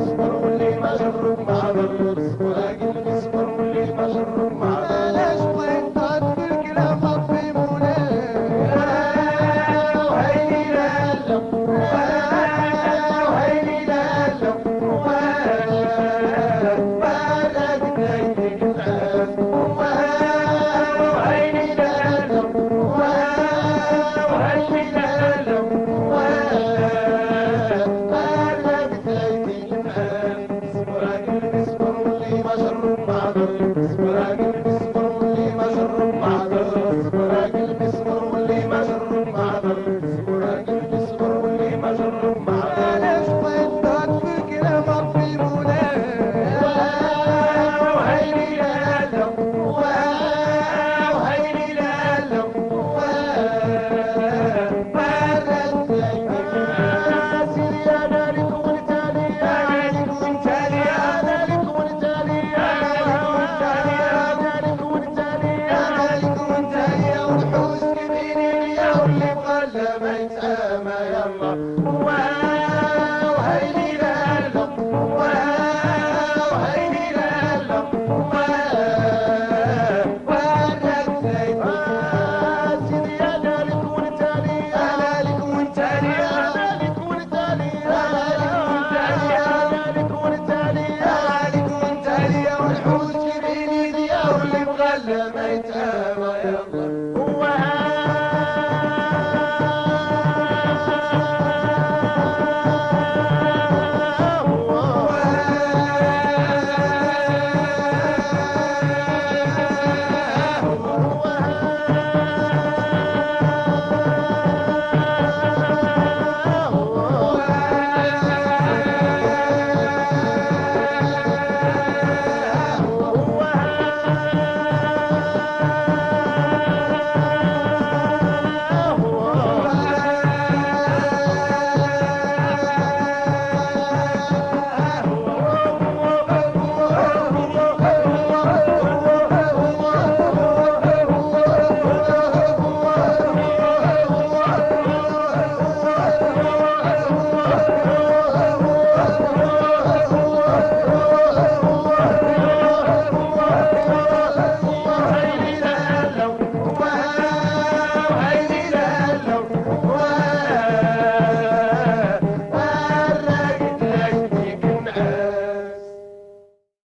Wow. كما